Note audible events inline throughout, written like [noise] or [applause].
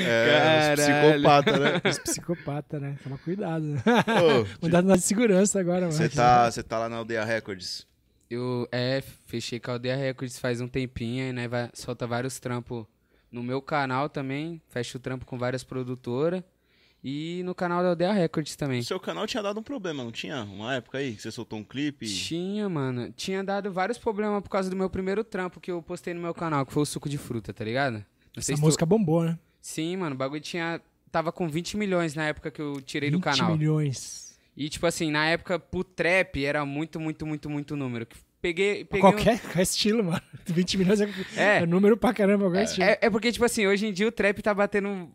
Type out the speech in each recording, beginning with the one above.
É, psicopata, né? Os psicopata, né? Toma cuidado. né? Ô, [laughs] Mandado na segurança agora, mano. Você tá, você tá lá na Aldeia Records. Eu, é, fechei com a Aldeia Records faz um tempinho, aí, né? Vai, solta vários trampos no meu canal também. Fecho o trampo com várias produtoras. E no canal da Aldeia Records também. O seu canal tinha dado um problema, não tinha? Uma época aí que você soltou um clipe. Tinha, mano. Tinha dado vários problemas por causa do meu primeiro trampo que eu postei no meu canal, que foi o suco de fruta, tá ligado? Não sei Essa se tu- música bombou, né? Sim, mano, o bagulho tinha. Tava com 20 milhões na época que eu tirei do 20 canal. milhões. E, tipo assim, na época, pro trap era muito, muito, muito, muito número. Peguei. peguei um- Qualquer, [laughs] qualquer estilo, mano. 20 milhões é, É. é número pra caramba, qualquer estilo. É, é porque, tipo assim, hoje em dia o trap tá batendo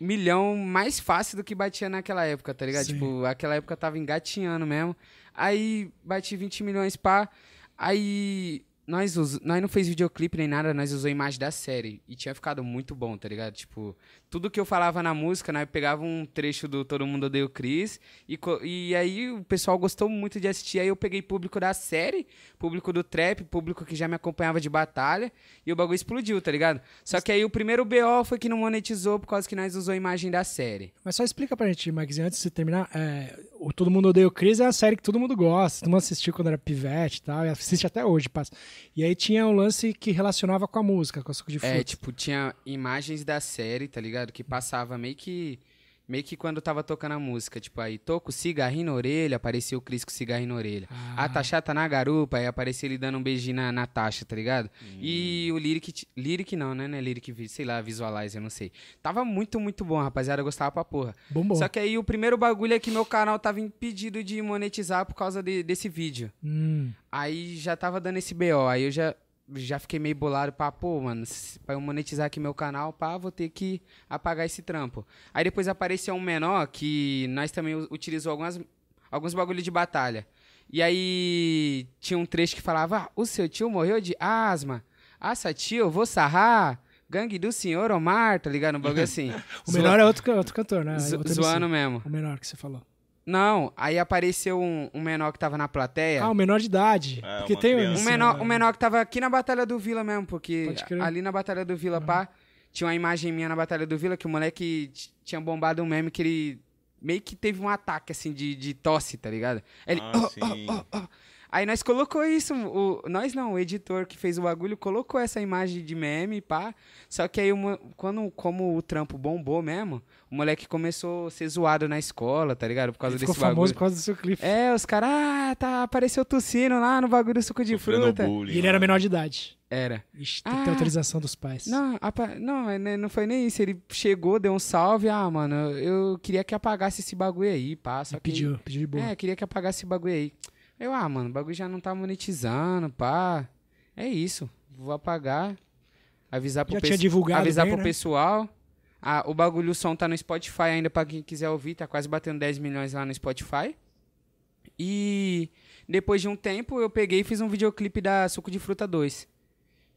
milhão mais fácil do que batia naquela época, tá ligado? Sim. Tipo, aquela época tava engatinhando mesmo. Aí bati 20 milhões pá. Aí nós, us... nós não fez videoclipe nem nada, nós usou imagem da série. E tinha ficado muito bom, tá ligado? Tipo, tudo que eu falava na música, nós pegava um trecho do Todo Mundo Odeia o Chris. E, co- e aí o pessoal gostou muito de assistir. Aí eu peguei público da série, público do trap, público que já me acompanhava de batalha. E o bagulho explodiu, tá ligado? Só que aí o primeiro BO foi que não monetizou por causa que nós usou imagem da série. Mas só explica pra gente, Magzinho, antes de terminar. é, o Todo Mundo Odeia o Chris é a série que todo mundo gosta. Todo mundo assistiu quando era pivete e tal. E assiste até hoje, passa. E aí tinha um lance que relacionava com a música, com a suco de fruta. É, tipo, tinha imagens da série, tá ligado? Que passava meio que. Meio que quando tava tocando a música, tipo, aí toco cigarrinho na orelha, apareceu o Cris com cigarrinho na orelha. Ah. A Tasha tá na garupa, aí apareceu ele dando um beijinho na, na Tasha, tá ligado? E o Lyric, Lyric não, né? né? Lyric, sei lá, Visualizer, não sei. Tava muito, muito bom, rapaziada, eu gostava pra porra. Bombou. Só que aí o primeiro bagulho é que meu canal tava impedido de monetizar por causa de- desse vídeo. Hum, Aí já tava dando esse BO. Aí eu já, já fiquei meio bolado pra, pô, mano, pra eu monetizar aqui meu canal, pá, vou ter que apagar esse trampo. Aí depois apareceu um menor que nós também utilizou algumas, alguns bagulho de batalha. E aí tinha um trecho que falava: ah, o seu tio morreu de asma. Assa tio, eu vou sarrar. Gangue do senhor Omar, tá ligado? Um bagulho [laughs] assim. o menor é outro, outro cantor, né? Zo- Outro zoando MC. mesmo. O menor que você falou. Não, aí apareceu um, um menor que tava na plateia. Ah, o menor de idade. É, porque tem criança. Um menor, né? um menor que tava aqui na Batalha do Vila mesmo, porque ali na Batalha do Vila, pá, tinha uma imagem minha na Batalha do Vila que o moleque tinha bombado um meme que ele meio que teve um ataque, assim, de, de tosse, tá ligado? Ele, Ah, "Oh, sim. oh, oh, oh." Aí nós colocou isso, o, nós não, o editor que fez o bagulho colocou essa imagem de meme, pá. Só que aí, mo- quando, como o trampo bombou mesmo, o moleque começou a ser zoado na escola, tá ligado? Por causa Ele ficou desse famoso bagulho. por causa do seu clipe. É, os caras, ah, tá, apareceu tossindo lá no bagulho do suco de Sofrendo fruta. bullying, E ele era menor de idade. Era. Ixi, tem que ter Ah. autorização dos pais. Não, apa- não, é, né, não foi nem isso. Ele chegou, deu um salve. Ah, mano, eu queria que apagasse esse bagulho aí, pá. Só E que, pediu, pediu de boa. É, queria que apagasse esse bagulho aí. Eu, ah, mano, o bagulho já não tá monetizando, pá. É isso. Vou apagar. Avisar pro, Já pes- tinha divulgado avisar bem, pro né? pessoal. Ah, o bagulho, o som tá no Spotify ainda pra quem quiser ouvir. Tá quase batendo 10 milhões lá no Spotify. E depois de um tempo, eu peguei e fiz um videoclipe da Suco de Fruta 2.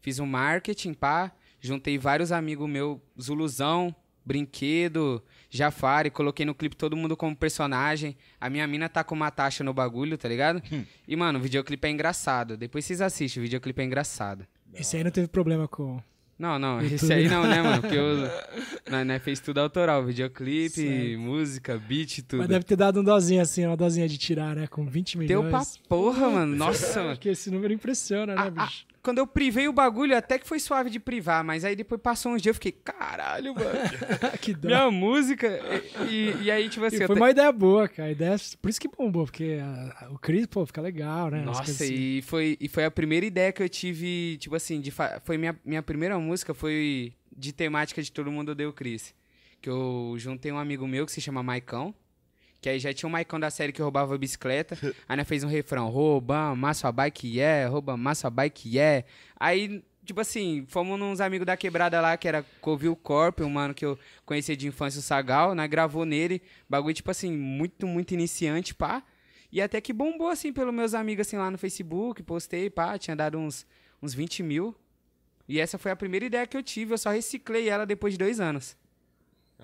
Fiz um marketing, pá. Juntei vários amigos meus, Zuluzão, Brinquedo, Jafari. Coloquei no clipe todo mundo como personagem. A minha mina tá com uma taxa no bagulho, tá ligado? E, mano, o videoclipe é engraçado. Depois vocês assistem, o videoclipe é engraçado. Esse aí não teve problema com. Não, não, YouTube. esse aí não, né, mano? Porque eu, [laughs] nós, nós fez tudo autoral, videoclipe, Certo. música, beat, tudo. Mas deve ter dado um dozinho assim, uma dozinha de tirar, né? Com 20 Deu milhões. pra porra, mano. Nossa, [laughs] mano. Porque esse número impressiona, né, Ah, ah, bicho? Quando eu privei o bagulho, até que foi suave de privar, mas aí depois passou uns dias, eu fiquei, caralho, mano. [laughs] que dó. Minha música. E, e- aí, tipo assim, E foi te- uma ideia boa, cara. Ideia, por isso que bombou, porque a- a- o Chris, pô, fica legal, né? Nossa, assim. e foi, e foi a primeira ideia que eu tive, tipo assim, de fa- foi minha, minha primeira música, foi de temática de Todo Mundo o Chris. Que eu juntei um amigo meu que se chama Maicão, que aí já tinha um Maicão da série que roubava bicicleta, [laughs] aí nós fez um refrão, rouba, massa a bike é, rouba, massa a bike é. Aí, tipo assim, fomos uns amigos da quebrada lá, que era Covil Corp, um mano que eu conhecia de infância, o Sagal, né, gravou nele, bagulho, tipo assim, muito, muito iniciante, pá. E até que bombou, assim, pelos meus amigos, assim, lá no Facebook, postei, pá, tinha dado uns, uns 20 mil. E essa foi a primeira ideia que eu tive, eu só reciclei ela depois de dois anos.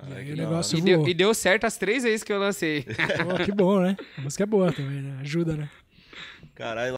E aí o negócio E deu, e deu certo as três vezes que eu lancei. Pô, que bom, né? A música é boa também, né? Ajuda, né? Caralho,